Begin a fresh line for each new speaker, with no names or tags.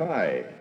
Hi.